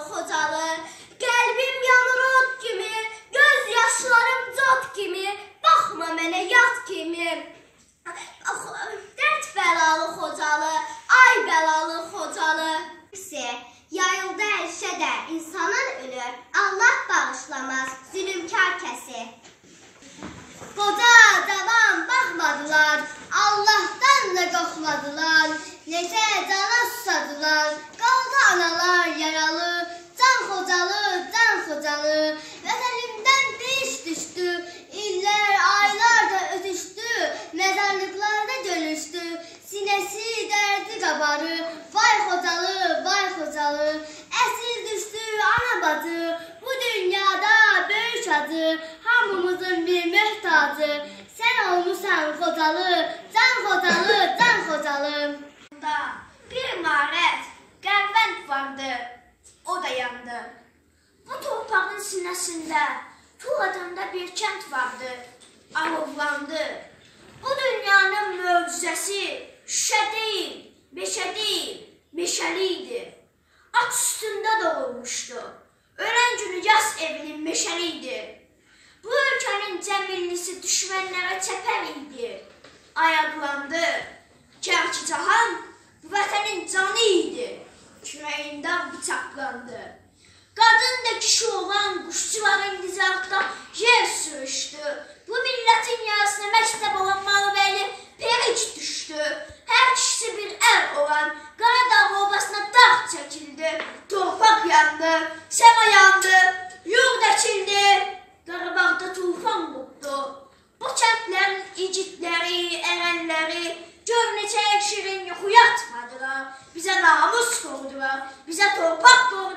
çox xocalır. Qəlbim yanır od kimi, göz yaşlarım cod kimi, baxma mənə yat kimi. Dərd bəlalı xocalı, ay bəlalı xocalı. Yayıldı ərşə də insanın ölü, Allah bağışlamaz zülümkar kəsi. Qoca, cavan baxmadılar, Allahdan da qoxmadılar, necə cana susadılar, qabarı, vay Xocalı, vay Xocalı. Əsir düşdü ana bacı, bu dünyada böyük acı, hamımızın bir möhtacı. Sən olmusan Xocalı, can Xocalı, can Xocalı. Bir imarət, qərvənd vardı, o da yandı. Bu torpağın sinəsində Tuğ adında bir kənd vardı, alovlandı. Bu dünyanın möcüzəsi şüşə deyil, evinin meşəli idi. Bu ölkənin cəmillisi düşmənlərə çəpər idi. Ayaqlandı. Gerçi cahan bu vətənin canı idi. Kürəyindən bıçaqlandı. Qadın da kişi olan quşçuların dizartda yer sürüşdü. Bu millətin yarısına məktəb olan Malıbəyli perik düşdü. Hər kişisi bir ər olan Qaradağ obasına dağ çəkildi. Torpaq yandı, səma yandı, yurd əkildi. Qarabağda tufan qopdu. Bu kəndlərin igidləri, ərənləri gör neçə şirin yuxu yatmadılar. Bizə namus qoydular, bizə torpaq qoydular.